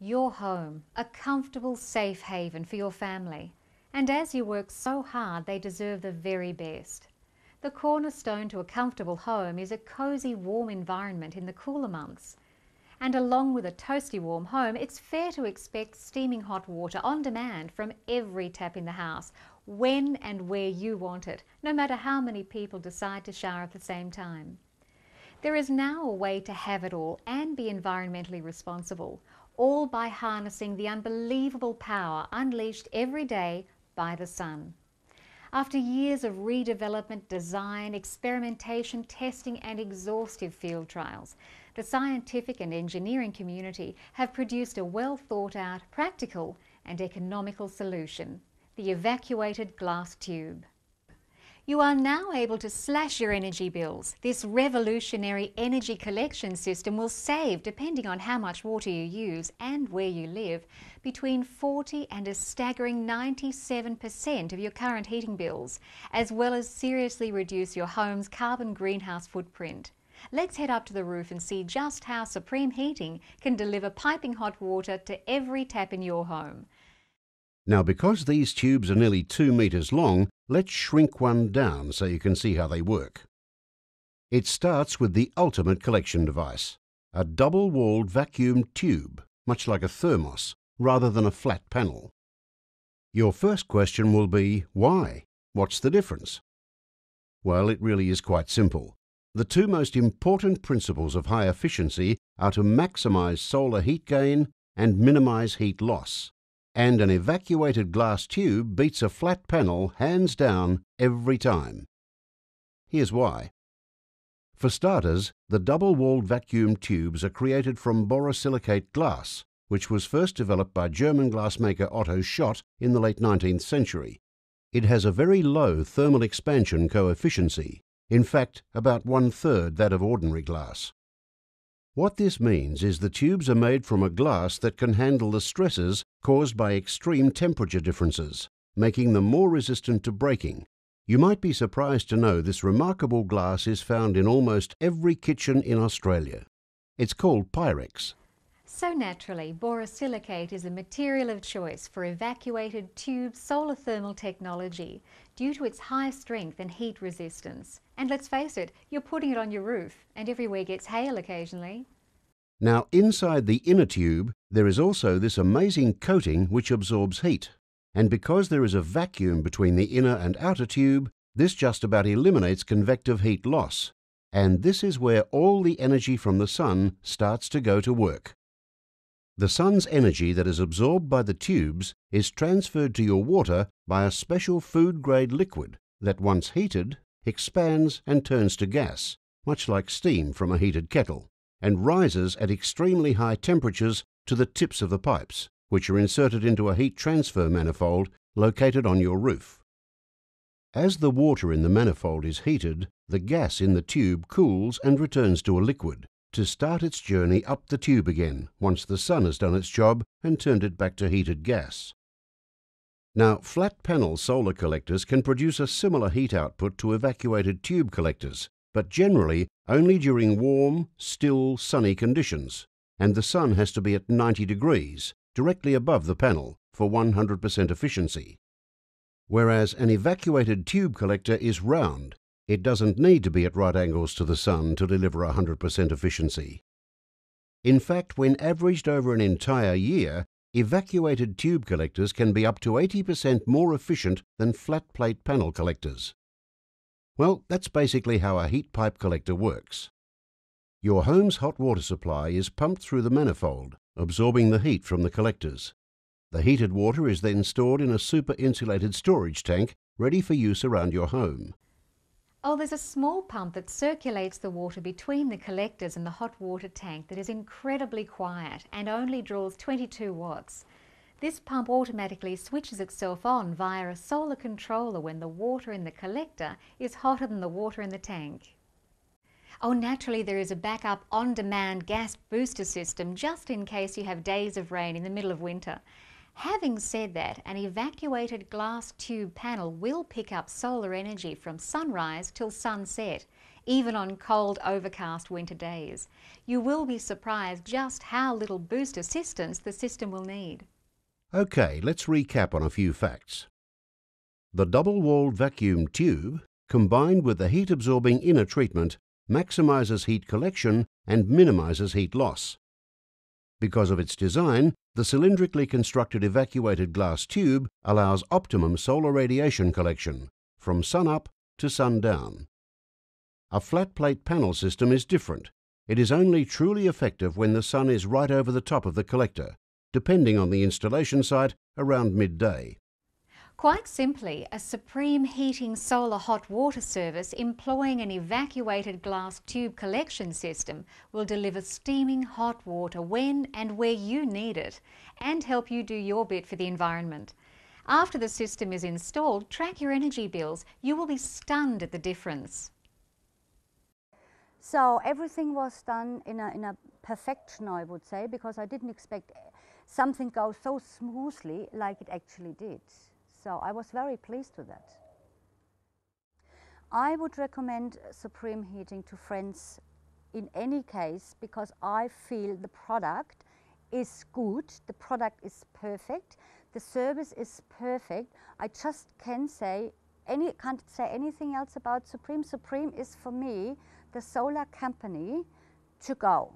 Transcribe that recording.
Your home, a comfortable, safe haven for your family. And as you work so hard, they deserve the very best. The cornerstone to a comfortable home is a cosy, warm environment in the cooler months. And along with a toasty warm home, it's fair to expect steaming hot water on demand from every tap in the house, when and where you want it, no matter how many people decide to shower at the same time. There is now a way to have it all and be environmentally responsible, all by harnessing the unbelievable power unleashed every day by the sun. After years of redevelopment, design, experimentation, testing and exhaustive field trials, the scientific and engineering community have produced a well thought out, practical and economical solution, the evacuated glass tube. You are now able to slash your energy bills. This revolutionary energy collection system will save, depending on how much water you use and where you live, between 40 and a staggering 97% of your current heating bills, as well as seriously reduce your home's carbon greenhouse footprint. Let's head up to the roof and see just how Supreme Heating can deliver piping hot water to every tap in your home. Now, because these tubes are nearly two metres long, let's shrink one down so you can see how they work. It starts with the ultimate collection device, a double-walled vacuum tube, much like a thermos, rather than a flat panel. Your first question will be, why? What's the difference? Well, it really is quite simple. The two most important principles of high efficiency are to maximize solar heat gain and minimize heat loss and an evacuated glass tube beats a flat panel hands down every time. Here's why. For starters, the double-walled vacuum tubes are created from borosilicate glass, which was first developed by German glassmaker Otto Schott in the late 19th century. It has a very low thermal expansion coefficient, in fact about one-third that of ordinary glass. What this means is the tubes are made from a glass that can handle the stresses caused by extreme temperature differences, making them more resistant to breaking. You might be surprised to know this remarkable glass is found in almost every kitchen in Australia. It's called Pyrex. So naturally, borosilicate is a material of choice for evacuated tube solar thermal technology due to its high strength and heat resistance. And let's face it, you're putting it on your roof and everywhere gets hail occasionally. Now inside the inner tube, there is also this amazing coating which absorbs heat. And because there is a vacuum between the inner and outer tube, this just about eliminates convective heat loss. And this is where all the energy from the sun starts to go to work. The sun's energy that is absorbed by the tubes is transferred to your water by a special food-grade liquid that once heated, expands and turns to gas, much like steam from a heated kettle, and rises at extremely high temperatures to the tips of the pipes, which are inserted into a heat transfer manifold located on your roof. As the water in the manifold is heated, the gas in the tube cools and returns to a liquid, to start its journey up the tube again once the sun has done its job and turned it back to heated gas. Now, flat panel solar collectors can produce a similar heat output to evacuated tube collectors, but generally only during warm, still, sunny conditions, and the sun has to be at 90 degrees, directly above the panel, for 100% efficiency. Whereas an evacuated tube collector is round it doesn't need to be at right angles to the sun to deliver 100% efficiency. In fact, when averaged over an entire year, evacuated tube collectors can be up to 80% more efficient than flat plate panel collectors. Well, that's basically how a heat pipe collector works. Your home's hot water supply is pumped through the manifold, absorbing the heat from the collectors. The heated water is then stored in a super insulated storage tank ready for use around your home. Oh, there's a small pump that circulates the water between the collectors and the hot water tank that is incredibly quiet and only draws 22 watts. This pump automatically switches itself on via a solar controller when the water in the collector is hotter than the water in the tank. Oh, naturally there is a backup on-demand gas booster system just in case you have days of rain in the middle of winter. Having said that, an evacuated glass tube panel will pick up solar energy from sunrise till sunset. even on cold, overcast winter days. You will be surprised just how little boost assistance the system will need. OK, let's recap on a few facts. The double-walled vacuum tube, combined with the heat-absorbing inner treatment, maximises heat collection and minimises heat loss. Because of its design, the cylindrically constructed evacuated glass tube allows optimum solar radiation collection, from sun up to sundown. A flat plate panel system is different. It is only truly effective when the sun is right over the top of the collector, depending on the installation site around midday. Quite simply, a Supreme Heating solar hot water service employing an evacuated glass tube collection system will deliver steaming hot water when and where you need it and help you do your bit for the environment. After the system is installed, track your energy bills. You will be stunned at the difference. So everything was done in a, in a perfection, I would say, because I didn't expect something go so smoothly like it actually did. So I was very pleased with that. I would recommend Supreme Heating to friends in any case because I feel the product is good, the product is perfect, the service is perfect. I just can say any can't say anything else about Supreme. Supreme is for me the solar company to go.